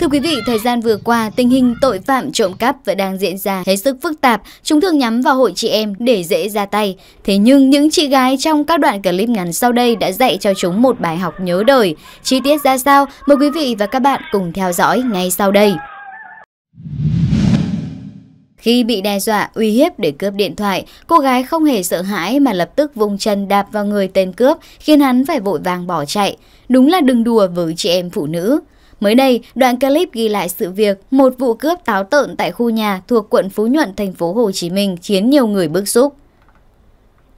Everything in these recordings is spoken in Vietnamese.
Thưa quý vị, thời gian vừa qua, tình hình tội phạm trộm cắp vẫn đang diễn ra hết sức phức tạp. Chúng thường nhắm vào hội chị em để dễ ra tay. Thế nhưng những chị gái trong các đoạn clip ngắn sau đây đã dạy cho chúng một bài học nhớ đời. Chi tiết ra sao? Mời quý vị và các bạn cùng theo dõi ngay sau đây. Khi bị đe dọa, uy hiếp để cướp điện thoại, cô gái không hề sợ hãi mà lập tức vùng chân đạp vào người tên cướp, khiến hắn phải vội vàng bỏ chạy. Đúng là đừng đùa với chị em phụ nữ. Mới đây, đoạn clip ghi lại sự việc một vụ cướp táo tợn tại khu nhà thuộc quận Phú Nhuận, thành phố Hồ Chí Minh khiến nhiều người bức xúc.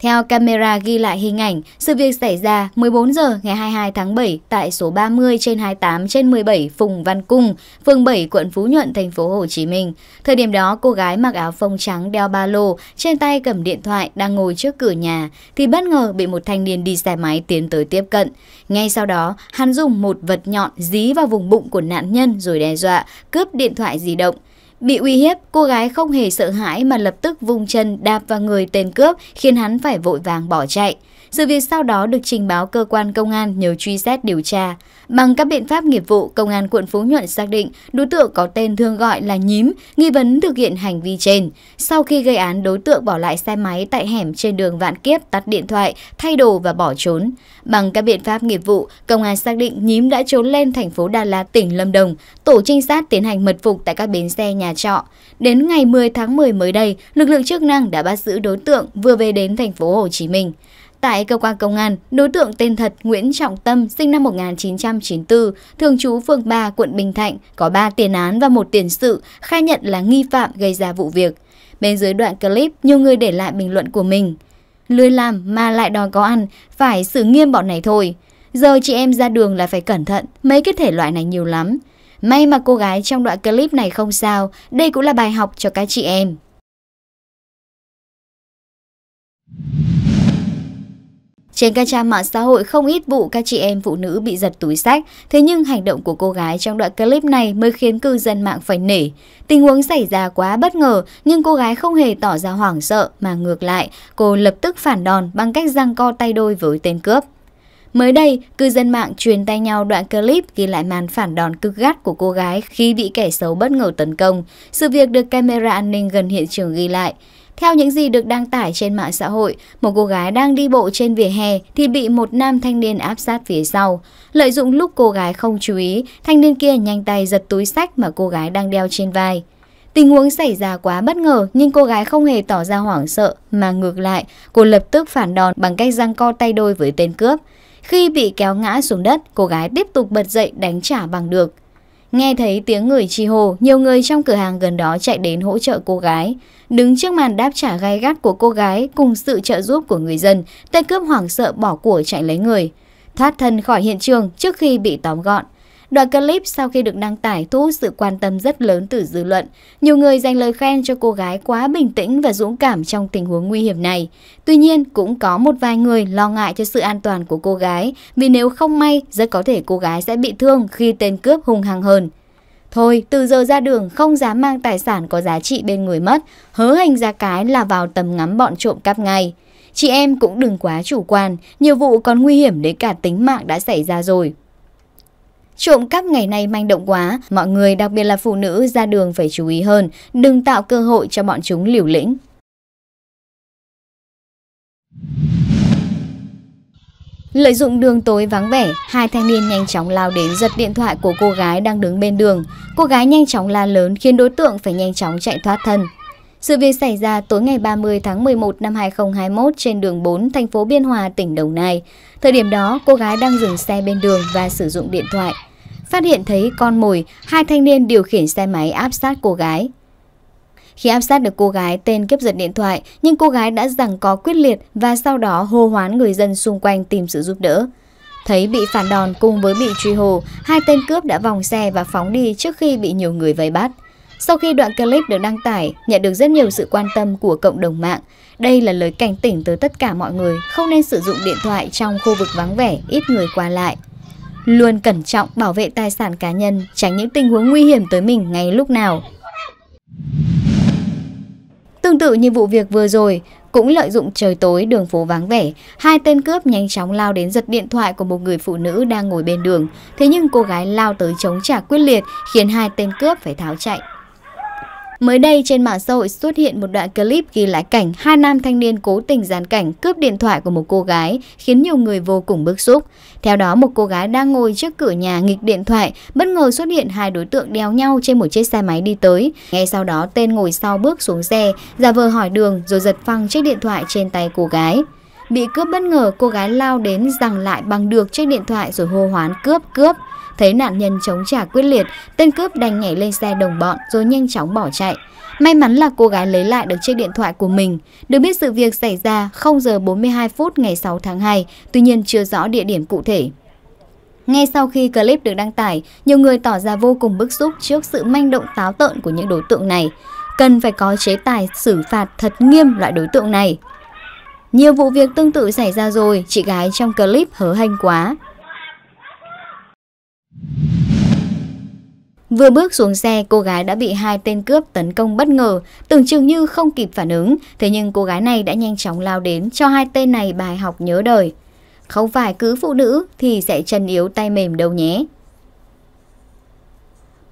Theo camera ghi lại hình ảnh, sự việc xảy ra 14 giờ ngày 22 tháng 7 tại số 30 trên 28 trên 17 Phùng Văn Cung, phường 7 quận Phú Nhuận, thành phố Hồ Chí Minh. Thời điểm đó, cô gái mặc áo phông trắng đeo ba lô, trên tay cầm điện thoại đang ngồi trước cửa nhà thì bất ngờ bị một thanh niên đi xe máy tiến tới tiếp cận. Ngay sau đó, hắn dùng một vật nhọn dí vào vùng bụng của nạn nhân rồi đe dọa cướp điện thoại di động. Bị uy hiếp, cô gái không hề sợ hãi mà lập tức vung chân đạp vào người tên cướp khiến hắn phải vội vàng bỏ chạy. Sự việc sau đó được trình báo cơ quan công an nhờ truy xét điều tra. Bằng các biện pháp nghiệp vụ, công an quận Phú Nhuận xác định đối tượng có tên thường gọi là Nhím, nghi vấn thực hiện hành vi trên. Sau khi gây án, đối tượng bỏ lại xe máy tại hẻm trên đường Vạn Kiếp, tắt điện thoại, thay đồ và bỏ trốn. Bằng các biện pháp nghiệp vụ, công an xác định Nhím đã trốn lên thành phố Đà Lạt, tỉnh Lâm Đồng. Tổ trinh sát tiến hành mật phục tại các bến xe nhà trọ. Đến ngày 10 tháng 10 mới đây, lực lượng chức năng đã bắt giữ đối tượng vừa về đến thành phố Hồ Chí Minh. Tại cơ quan công an, đối tượng tên thật Nguyễn Trọng Tâm, sinh năm 1994, thường trú phường 3, quận Bình Thạnh, có 3 tiền án và một tiền sự, khai nhận là nghi phạm gây ra vụ việc. Bên dưới đoạn clip, nhiều người để lại bình luận của mình. Lười làm mà lại đòi có ăn, phải xử nghiêm bọn này thôi. Giờ chị em ra đường là phải cẩn thận, mấy cái thể loại này nhiều lắm. May mà cô gái trong đoạn clip này không sao, đây cũng là bài học cho các chị em. Trên các trang mạng xã hội không ít vụ các chị em phụ nữ bị giật túi sách, thế nhưng hành động của cô gái trong đoạn clip này mới khiến cư dân mạng phải nể. Tình huống xảy ra quá bất ngờ, nhưng cô gái không hề tỏ ra hoảng sợ mà ngược lại, cô lập tức phản đòn bằng cách răng co tay đôi với tên cướp. Mới đây, cư dân mạng truyền tay nhau đoạn clip ghi lại màn phản đòn cực gắt của cô gái khi bị kẻ xấu bất ngờ tấn công. Sự việc được camera an ninh gần hiện trường ghi lại. Theo những gì được đăng tải trên mạng xã hội, một cô gái đang đi bộ trên vỉa hè thì bị một nam thanh niên áp sát phía sau. Lợi dụng lúc cô gái không chú ý, thanh niên kia nhanh tay giật túi sách mà cô gái đang đeo trên vai. Tình huống xảy ra quá bất ngờ nhưng cô gái không hề tỏ ra hoảng sợ mà ngược lại, cô lập tức phản đòn bằng cách răng co tay đôi với tên cướp. Khi bị kéo ngã xuống đất, cô gái tiếp tục bật dậy đánh trả bằng được. Nghe thấy tiếng người chi hô, nhiều người trong cửa hàng gần đó chạy đến hỗ trợ cô gái. Đứng trước màn đáp trả gai gắt của cô gái cùng sự trợ giúp của người dân, tên cướp hoảng sợ bỏ của chạy lấy người. Thoát thân khỏi hiện trường trước khi bị tóm gọn. Đoạn clip sau khi được đăng tải thu hút sự quan tâm rất lớn từ dư luận. Nhiều người dành lời khen cho cô gái quá bình tĩnh và dũng cảm trong tình huống nguy hiểm này. Tuy nhiên, cũng có một vài người lo ngại cho sự an toàn của cô gái vì nếu không may, rất có thể cô gái sẽ bị thương khi tên cướp hung hăng hơn. Thôi, từ giờ ra đường không dám mang tài sản có giá trị bên người mất, hớ hành ra cái là vào tầm ngắm bọn trộm cắp ngay. Chị em cũng đừng quá chủ quan, nhiều vụ còn nguy hiểm đến cả tính mạng đã xảy ra rồi. Trộm cắp ngày nay manh động quá, mọi người đặc biệt là phụ nữ ra đường phải chú ý hơn, đừng tạo cơ hội cho bọn chúng liều lĩnh. Lợi dụng đường tối vắng vẻ, hai thanh niên nhanh chóng lao đến giật điện thoại của cô gái đang đứng bên đường. Cô gái nhanh chóng la lớn khiến đối tượng phải nhanh chóng chạy thoát thân. Sự việc xảy ra tối ngày 30 tháng 11 năm 2021 trên đường 4 thành phố Biên Hòa, tỉnh Đồng Nai. Thời điểm đó, cô gái đang dừng xe bên đường và sử dụng điện thoại. Phát hiện thấy con mồi, hai thanh niên điều khiển xe máy áp sát cô gái. Khi áp sát được cô gái, tên cướp giật điện thoại, nhưng cô gái đã rằng có quyết liệt và sau đó hô hoán người dân xung quanh tìm sự giúp đỡ. Thấy bị phản đòn cùng với bị truy hồ, hai tên cướp đã vòng xe và phóng đi trước khi bị nhiều người vây bắt. Sau khi đoạn clip được đăng tải, nhận được rất nhiều sự quan tâm của cộng đồng mạng. Đây là lời cảnh tỉnh tới tất cả mọi người không nên sử dụng điện thoại trong khu vực vắng vẻ, ít người qua lại. Luôn cẩn trọng bảo vệ tài sản cá nhân, tránh những tình huống nguy hiểm tới mình ngay lúc nào. Tương tự như vụ việc vừa rồi, Cũng lợi dụng trời tối đường phố vắng vẻ, hai tên cướp nhanh chóng lao đến giật điện thoại của một người phụ nữ đang ngồi bên đường. Thế nhưng cô gái lao tới chống trả quyết liệt khiến hai tên cướp phải tháo chạy. Mới đây, trên mạng xã hội xuất hiện một đoạn clip ghi lại cảnh hai nam thanh niên cố tình giàn cảnh cướp điện thoại của một cô gái, khiến nhiều người vô cùng bức xúc. Theo đó, một cô gái đang ngồi trước cửa nhà nghịch điện thoại, bất ngờ xuất hiện hai đối tượng đeo nhau trên một chiếc xe máy đi tới. Ngay sau đó, tên ngồi sau bước xuống xe, giả vờ hỏi đường rồi giật phăng chiếc điện thoại trên tay cô gái. Bị cướp bất ngờ cô gái lao đến giằng lại bằng được chiếc điện thoại rồi hô hoán cướp cướp. Thấy nạn nhân chống trả quyết liệt, tên cướp đành nhảy lên xe đồng bọn rồi nhanh chóng bỏ chạy. May mắn là cô gái lấy lại được chiếc điện thoại của mình. Được biết sự việc xảy ra 0 giờ 42 phút ngày 6 tháng 2, tuy nhiên chưa rõ địa điểm cụ thể. Ngay sau khi clip được đăng tải, nhiều người tỏ ra vô cùng bức xúc trước sự manh động táo tợn của những đối tượng này. Cần phải có chế tài xử phạt thật nghiêm loại đối tượng này. Nhiều vụ việc tương tự xảy ra rồi, chị gái trong clip hớ hênh quá. Vừa bước xuống xe, cô gái đã bị hai tên cướp tấn công bất ngờ, tưởng chừng như không kịp phản ứng, thế nhưng cô gái này đã nhanh chóng lao đến cho hai tên này bài học nhớ đời. Không phải cứ phụ nữ thì sẽ chân yếu tay mềm đâu nhé.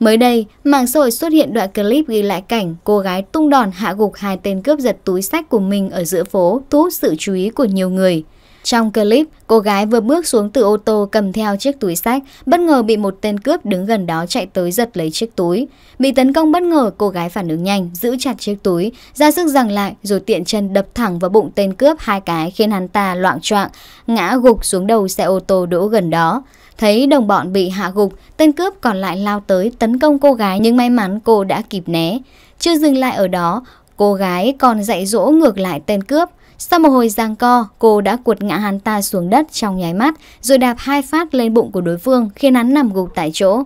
Mới đây, mạng xã hội xuất hiện đoạn clip ghi lại cảnh cô gái tung đòn hạ gục hai tên cướp giật túi sách của mình ở giữa phố, thu hút sự chú ý của nhiều người. Trong clip, cô gái vừa bước xuống từ ô tô cầm theo chiếc túi sách, bất ngờ bị một tên cướp đứng gần đó chạy tới giật lấy chiếc túi. Bị tấn công bất ngờ, cô gái phản ứng nhanh, giữ chặt chiếc túi, ra sức giằng lại rồi tiện chân đập thẳng vào bụng tên cướp hai cái khiến hắn ta loạn choạng, ngã gục xuống đầu xe ô tô đỗ gần đó. Thấy đồng bọn bị hạ gục, tên cướp còn lại lao tới tấn công cô gái nhưng may mắn cô đã kịp né. Chưa dừng lại ở đó, cô gái còn dạy dỗ ngược lại tên cướp. Sau một hồi giang co, cô đã cuột ngã hắn ta xuống đất trong nháy mắt, rồi đạp hai phát lên bụng của đối phương khiến hắn nằm gục tại chỗ.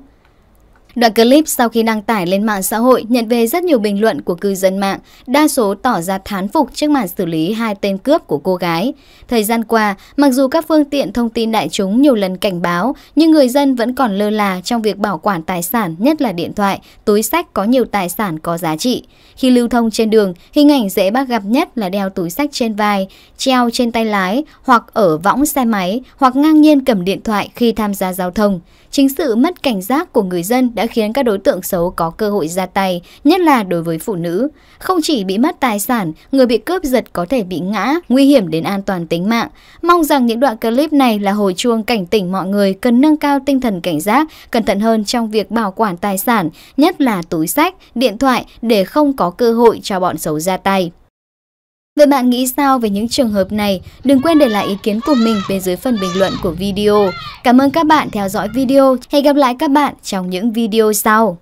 Đoạn clip sau khi đăng tải lên mạng xã hội nhận về rất nhiều bình luận của cư dân mạng, đa số tỏ ra thán phục trước màn xử lý hai tên cướp của cô gái. Thời gian qua, mặc dù các phương tiện thông tin đại chúng nhiều lần cảnh báo, nhưng người dân vẫn còn lơ là trong việc bảo quản tài sản, nhất là điện thoại, túi sách có nhiều tài sản có giá trị. Khi lưu thông trên đường, hình ảnh dễ bắt gặp nhất là đeo túi sách trên vai, treo trên tay lái, hoặc ở võng xe máy, hoặc ngang nhiên cầm điện thoại khi tham gia giao thông. Chính sự mất cảnh giác của người dân đã khiến các đối tượng xấu có cơ hội ra tay, nhất là đối với phụ nữ. Không chỉ bị mất tài sản, người bị cướp giật có thể bị ngã, nguy hiểm đến an toàn tính mạng. Mong rằng những đoạn clip này là hồi chuông cảnh tỉnh mọi người cần nâng cao tinh thần cảnh giác, cẩn thận hơn trong việc bảo quản tài sản, nhất là túi sách, điện thoại để không có cơ hội cho bọn xấu ra tay. Vậy bạn nghĩ sao về những trường hợp này? Đừng quên để lại ý kiến của mình bên dưới phần bình luận của video. Cảm ơn các bạn theo dõi video. Hẹn gặp lại các bạn trong những video sau.